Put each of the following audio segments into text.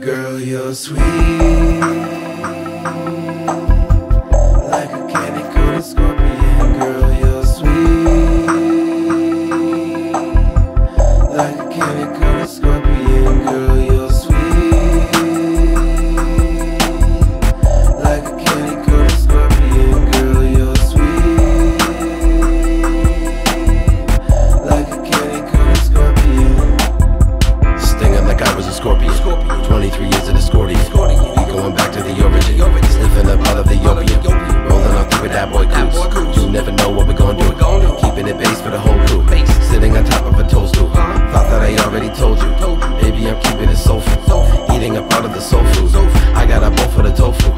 girl, you're sweet. Like a candy coated scorpion, girl, you're sweet. Like a candy For the whole crew. Sitting on top of a toadstool. Thought that I already told you. Baby, I'm keeping it soulful. Eating up out of the soul food. I got a bowl for the tofu.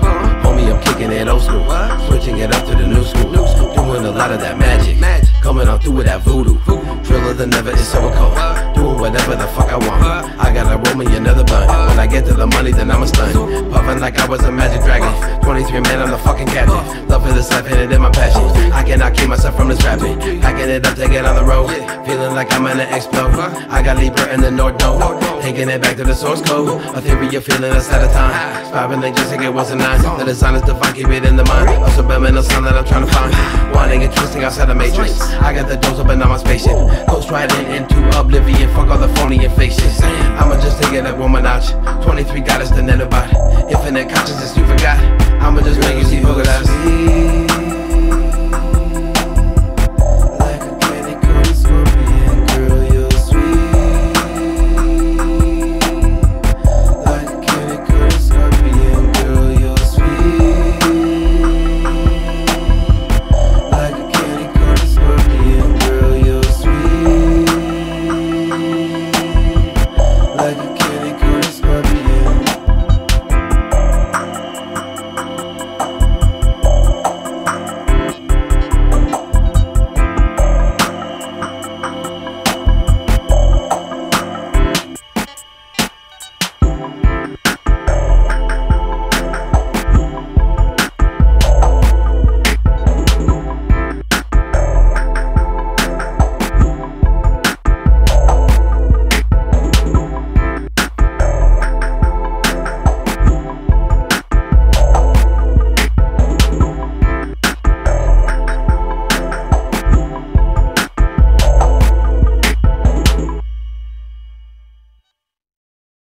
Homie, I'm kicking it old school. Switching it up to the new school. Doing a lot of that magic. Coming on through with that voodoo. Driller than never is so cold. Doing whatever the fuck I want. I gotta roll me another blunt. When I get to the money, then I'm a stun. Puffing like I was a magic dragon. 23 man, I'm the fucking captain. Love for this life, hit it in my passion. I keep myself from this rapping. Packing it up, take it on the road. Feeling like I'm gonna explode. I got Libra in the North Node. Taking it back to the source code. A theory of feeling at a time. Spiraling just like it was a nine. The design is divine, keep it in the mind. A subliminal sound that I'm trying to find. Wanting and twisting outside the matrix. I got the dose open on my spaceship. Ghost riding into oblivion. Fuck all the phony and fake. I'ma just take it up one notch. 23 got us the nanobot. Infinite consciousness, you forgot. I'ma just